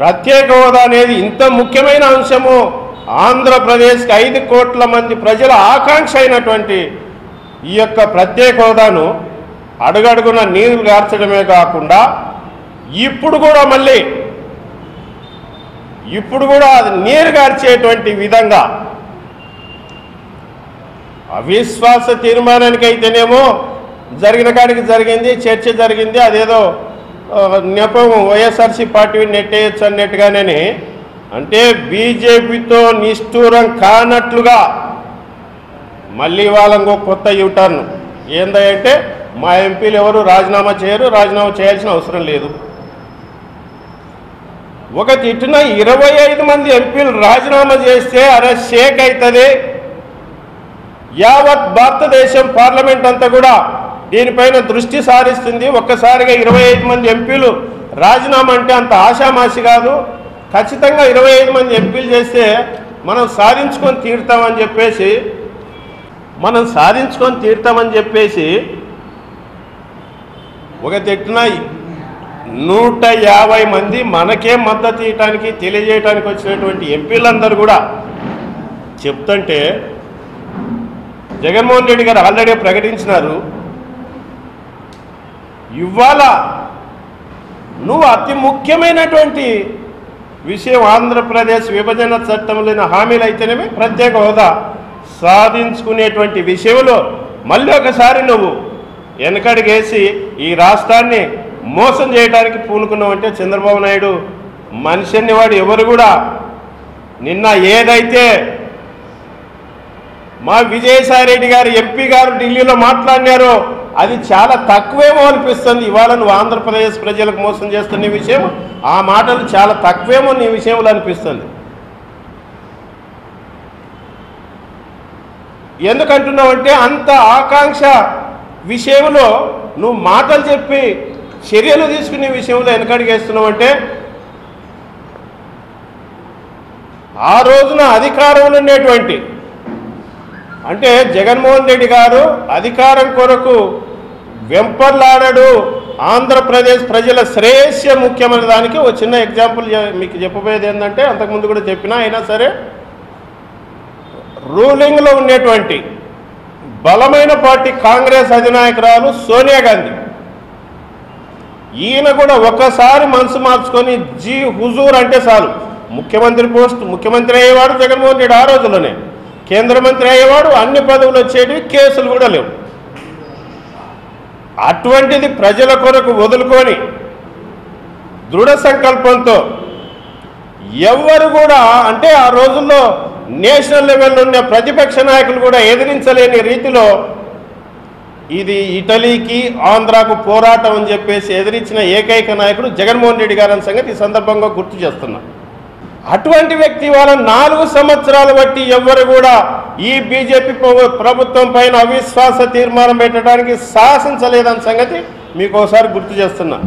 ప్రత్యేక హోదా అనేది ఇంత ముఖ్యమైన అంశము. ఆంధ్రప్రదేశ్కి ఐదు కోట్ల మంది ప్రజల ఆకాంక్ష అయినటువంటి ఈ యొక్క ప్రత్యేక హోదాను అడుగడుగున నీరు గార్చడమే కాకుండా ఇప్పుడు కూడా మళ్ళీ ఇప్పుడు కూడా అది నీరు గార్చేటువంటి విధంగా అవిశ్వాస తీర్మానానికి అయితేనేమో జరిగిన కాడికి జరిగింది చర్చ జరిగింది అదేదో నెపం వైఎస్ఆర్సీ పార్టీ నెట్టేయచ్చు అన్నట్టుగానే అంటే బీజేపీతో నిష్ఠూరం కానట్లుగా మళ్ళీ వాళ్ళకు కొత్త యూటర్న్. ఏందంటే మా ఎంపీలు ఎవరు రాజీనామా చేయరు రాజీనామా చేయాల్సిన అవసరం లేదు. ఒక తిట్టిన ఇరవై ఐదు మంది ఎంపీలు రాజీనామా చేస్తే అరే షేక్ అవుతుంది యావత్ భారతదేశం పార్లమెంట్ అంతా కూడా దీనిపైన దృష్టి సారిస్తుంది. ఒక్కసారిగా ఇరవై ఐదు మంది ఎంపీలు రాజీనామా అంటే అంత ఆషామాషి కాదు. ఖచ్చితంగా ఇరవై ఐదు మంది ఎంపీలు చేస్తే మనం సాధించుకొని తీరుతామని చెప్పేసి మనం సాధించుకొని తీరుతామని చెప్పేసి ఒక తిట్టిన నూట యాభై మంది మనకే మద్దతు ఇవ్వటానికి తెలియజేయటానికి వచ్చినటువంటి ఎంపీలందరూ కూడా చెప్తుంటే జగన్మోహన్ రెడ్డి గారు ఆల్రెడీ ప్రకటించినారు. ఇవాళ నువ్వు అతి ముఖ్యమైనటువంటి విషయం ఆంధ్రప్రదేశ్ విభజన చట్టంలోని హామీలు అయితేనేమి ప్రత్యేక హోదా? సాధించుకునేటువంటి విషయంలో మళ్ళీ ఒకసారి నువ్వు వెనకడిగేసి ఈ రాష్ట్రాన్ని మోసం చేయడానికి పూనుకున్నావంటే చంద్రబాబు నాయుడు మనిషిని వాడు ఎవరు కూడా నిన్న ఏదైతే మా విజయసాయి రెడ్డి గారు ఎంపీ గారు ఢిల్లీలో మాట్లాడినారో అది చాలా తక్కువేమో అనిపిస్తుంది. ఇవాళ నువ్వు ఆంధ్రప్రదేశ్ ప్రజలకు మోసం చేస్తున్న విషయం ఆ మాటలు చాలా తక్కువేమో నీ విషయంలో అనిపిస్తుంది. ఎందుకంటున్నావంటే అంత ఆకాంక్ష విషయంలో నువ్వు మాటలు చెప్పి చర్యలు తీసుకునే విషయంలో వెనకడిగేస్తున్నావంటే ఆ రోజున అధికారంలో ఉండేటువంటి అంటే జగన్మోహన్ రెడ్డి గారు అధికారం కొరకు వెంపర్లాడడు ఆంధ్రప్రదేశ్ ప్రజల శ్రేయస్య ముఖ్యమైన దానికి ఒక చిన్న ఎగ్జాంపుల్ మీకు చెప్పబోయేది ఏంటంటే అంతకుముందు కూడా చెప్పినా అయినా సరే రూలింగ్లో ఉండేటువంటి బలమైన పార్టీ కాంగ్రెస్ అధినాయకురాలు సోనియా గాంధీ. ఈయన కూడా ఒకసారి మనసు మార్చుకొని జీ హుజూర్ అంటే చాలు. ముఖ్యమంత్రి పోస్ట్ ముఖ్యమంత్రి అయ్యేవాడు జగన్మోహన్ రెడ్డి ఆ రోజుల్లోనే. కేంద్ర మంత్రి అయ్యేవాడు అన్ని పదవులు వచ్చేటివి కేసులు కూడా లేవు. అటువంటిది ప్రజల కొరకు వదులుకొని దృఢ సంకల్పంతో ఎవ్వరు కూడా అంటే ఆ రోజుల్లో నేషనల్ లెవెల్లో ఉన్న ప్రతిపక్ష నాయకులు కూడా ఎదిరించలేని రీతిలో ఇది ఇటలీకి ఆంధ్రాకు పోరాటం అని చెప్పేసి ఎదిరించిన ఏకైక నాయకుడు జగన్మోహన్ రెడ్డి గారి సంగతి ఈ సందర్భంగా గుర్తు చేస్తున్నా. అటువంటి వ్యక్తి వాళ్ళ నాలుగు సంవత్సరాలు బట్టి ఎవ్వరు కూడా ఈ బీజేపీ ప్రభుత్వం పైన అవిశ్వాస తీర్మానం పెట్టడానికి సాహసించలేదన్న సంగతి మీకు ఒకసారి గుర్తు చేస్తున్నా.